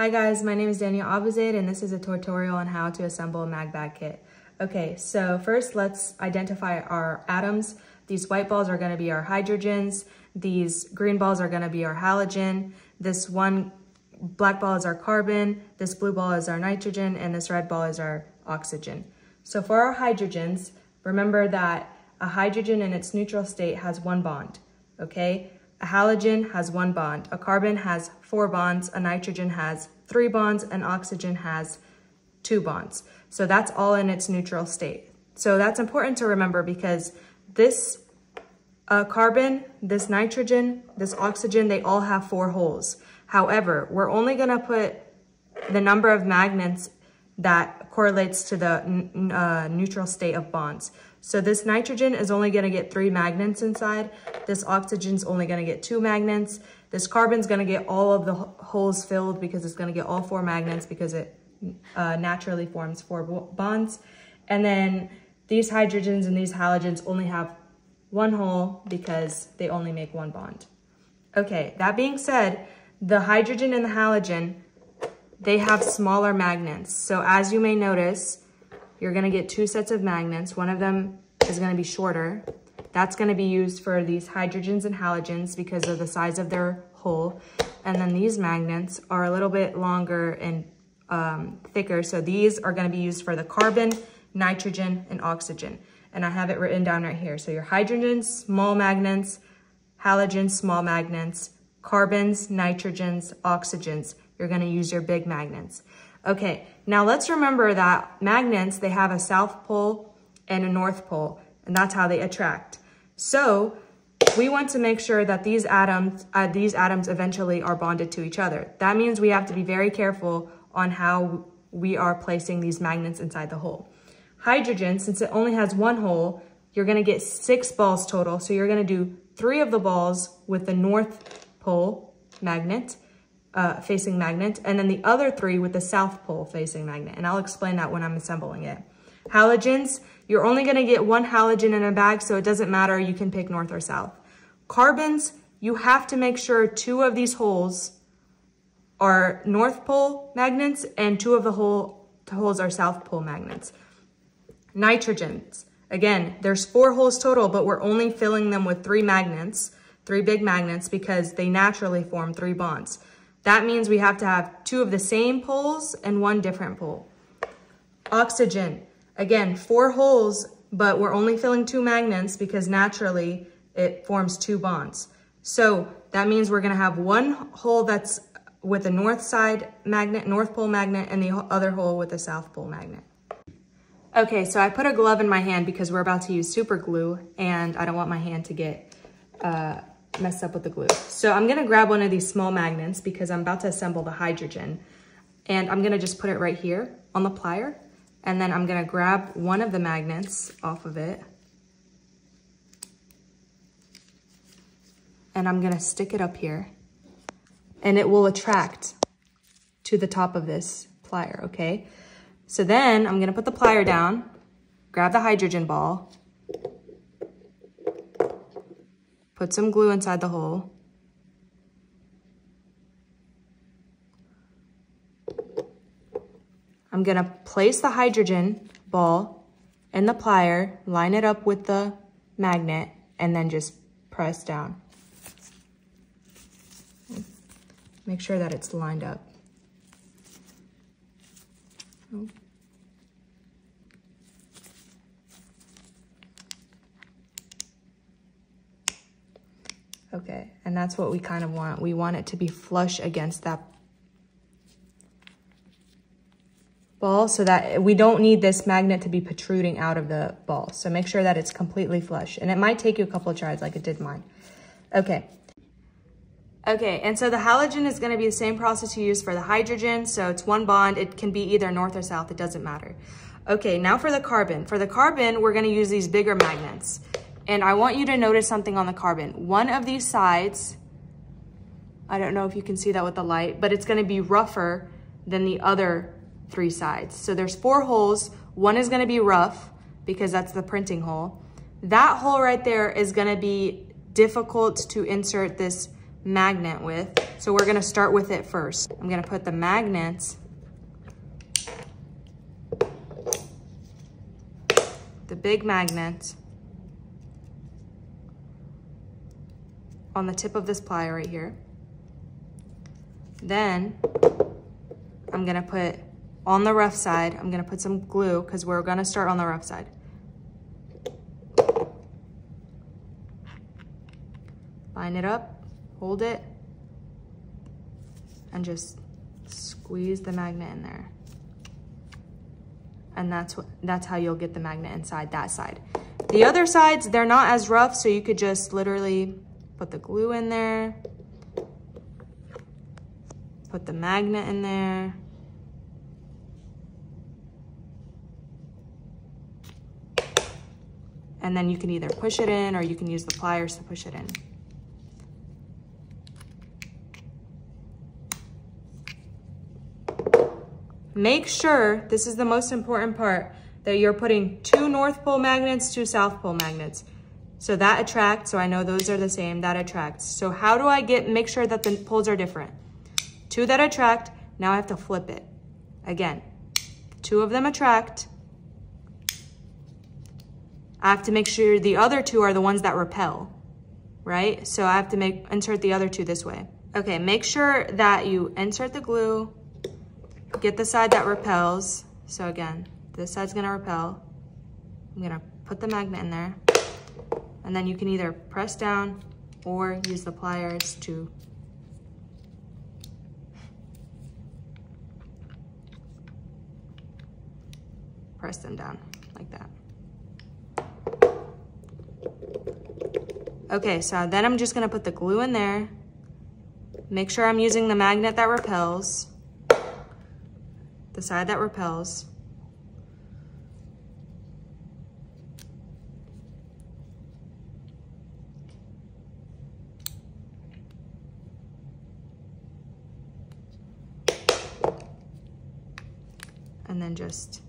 Hi guys, my name is Danya Abuzaid and this is a tutorial on how to assemble a MagBag kit. Okay, so first let's identify our atoms. These white balls are gonna be our hydrogens, these green balls are gonna be our halogen, this one black ball is our carbon, this blue ball is our nitrogen, and this red ball is our oxygen. So for our hydrogens, remember that a hydrogen in its neutral state has one bond, okay? A halogen has one bond, a carbon has four bonds, a nitrogen has three bonds, and oxygen has two bonds. So that's all in its neutral state. So that's important to remember because this uh, carbon, this nitrogen, this oxygen, they all have four holes. However, we're only gonna put the number of magnets that correlates to the uh, neutral state of bonds. So this nitrogen is only gonna get three magnets inside. This oxygen's only gonna get two magnets. This carbon's gonna get all of the holes filled because it's gonna get all four magnets because it uh, naturally forms four bonds. And then these hydrogens and these halogens only have one hole because they only make one bond. Okay, that being said, the hydrogen and the halogen, they have smaller magnets. So as you may notice, you're gonna get two sets of magnets. One of them is gonna be shorter. That's gonna be used for these hydrogens and halogens because of the size of their hole. And then these magnets are a little bit longer and um, thicker. So these are gonna be used for the carbon, nitrogen, and oxygen. And I have it written down right here. So your hydrogens, small magnets, halogens, small magnets, carbons, nitrogens, oxygens. You're gonna use your big magnets. Okay, now let's remember that magnets, they have a south pole and a north pole, and that's how they attract. So we want to make sure that these atoms, uh, these atoms eventually are bonded to each other. That means we have to be very careful on how we are placing these magnets inside the hole. Hydrogen, since it only has one hole, you're gonna get six balls total. So you're gonna do three of the balls with the north pole magnet, uh, facing magnet, and then the other three with the south pole facing magnet. And I'll explain that when I'm assembling it. Halogens, you're only gonna get one halogen in a bag, so it doesn't matter, you can pick north or south. Carbons, you have to make sure two of these holes are north pole magnets and two of the hole, holes are south pole magnets. Nitrogens, again, there's four holes total, but we're only filling them with three magnets, three big magnets because they naturally form three bonds. That means we have to have two of the same poles and one different pole. Oxygen, again, four holes, but we're only filling two magnets because naturally it forms two bonds. So that means we're gonna have one hole that's with the north side magnet, north pole magnet, and the other hole with the south pole magnet. Okay, so I put a glove in my hand because we're about to use super glue and I don't want my hand to get uh, messed up with the glue. So I'm gonna grab one of these small magnets because I'm about to assemble the hydrogen. And I'm gonna just put it right here on the plier. And then I'm gonna grab one of the magnets off of it. And I'm gonna stick it up here. And it will attract to the top of this plier, okay? So then I'm gonna put the plier down, grab the hydrogen ball, Put some glue inside the hole. I'm gonna place the hydrogen ball in the plier, line it up with the magnet, and then just press down. Make sure that it's lined up. Okay, and that's what we kind of want. We want it to be flush against that ball so that we don't need this magnet to be protruding out of the ball. So make sure that it's completely flush. And it might take you a couple of tries like it did mine. Okay. Okay, and so the halogen is gonna be the same process you use for the hydrogen. So it's one bond. It can be either north or south. It doesn't matter. Okay, now for the carbon. For the carbon, we're gonna use these bigger magnets. And I want you to notice something on the carbon. One of these sides, I don't know if you can see that with the light, but it's gonna be rougher than the other three sides. So there's four holes. One is gonna be rough because that's the printing hole. That hole right there is gonna be difficult to insert this magnet with. So we're gonna start with it first. I'm gonna put the magnets the big magnets on the tip of this plier right here. Then I'm gonna put on the rough side, I'm gonna put some glue because we're gonna start on the rough side. Line it up, hold it, and just squeeze the magnet in there. And that's what that's how you'll get the magnet inside that side. The other sides, they're not as rough, so you could just literally put the glue in there, put the magnet in there, and then you can either push it in or you can use the pliers to push it in. Make sure, this is the most important part, that you're putting two North Pole magnets, two South Pole magnets. So that attracts, so I know those are the same, that attracts. So how do I get, make sure that the poles are different? Two that attract, now I have to flip it. Again, two of them attract. I have to make sure the other two are the ones that repel, right? So I have to make insert the other two this way. Okay, make sure that you insert the glue, get the side that repels. So again, this side's gonna repel. I'm gonna put the magnet in there. And then you can either press down or use the pliers to press them down like that. Okay, so then I'm just gonna put the glue in there. Make sure I'm using the magnet that repels, the side that repels. And then just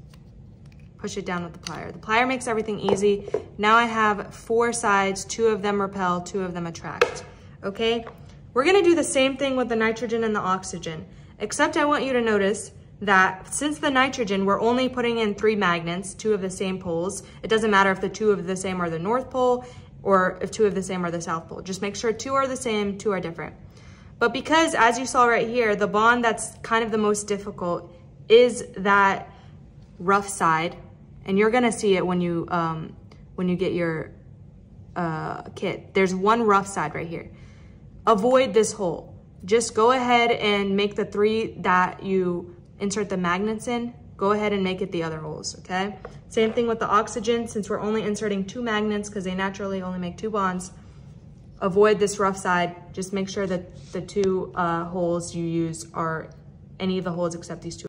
push it down with the plier. The plier makes everything easy. Now I have four sides, two of them repel, two of them attract, okay? We're gonna do the same thing with the nitrogen and the oxygen, except I want you to notice that since the nitrogen, we're only putting in three magnets, two of the same poles. It doesn't matter if the two of the same are the North Pole or if two of the same are the South Pole. Just make sure two are the same, two are different. But because, as you saw right here, the bond that's kind of the most difficult is that rough side, and you're gonna see it when you um, when you get your uh, kit. There's one rough side right here. Avoid this hole. Just go ahead and make the three that you insert the magnets in, go ahead and make it the other holes, okay? Same thing with the oxygen, since we're only inserting two magnets because they naturally only make two bonds, avoid this rough side. Just make sure that the two uh, holes you use are any of the holes except these two